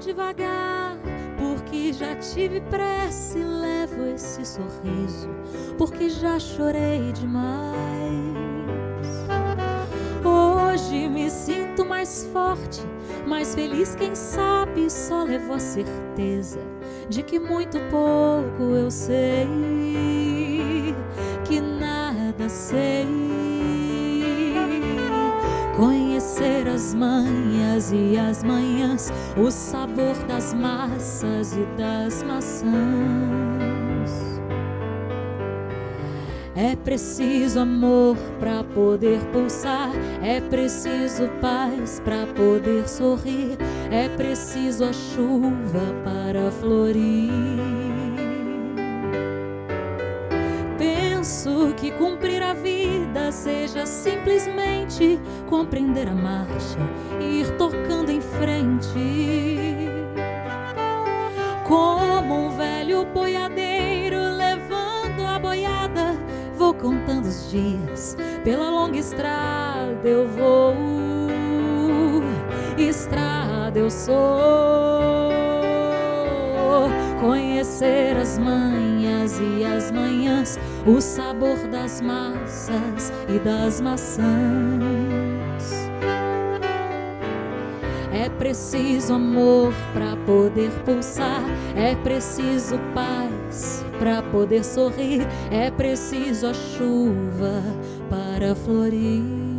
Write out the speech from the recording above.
devagar, porque já tive pressa e levo esse sorriso, porque já chorei demais. Hoje me sinto mais forte, mais feliz, quem sabe só levo a certeza de que muito pouco eu sei, que nada sei. Conhecer as manhas e as manhãs, o sabor das massas e das maçãs. É preciso amor para poder pulsar, é preciso paz para poder sorrir, é preciso a chuva para florir. Penso que cumprir a vida seja simplesmente compreender a marcha e ir tocando em frente. Como um velho boiadeiro levando a boiada, vou contando os dias. Pela longa estrada eu vou, estrada eu sou. Conhecer as manhas e as manhãs, o sabor das massas e das maçãs. É preciso amor para poder pulsar, é preciso paz para poder sorrir, é preciso a chuva para florir.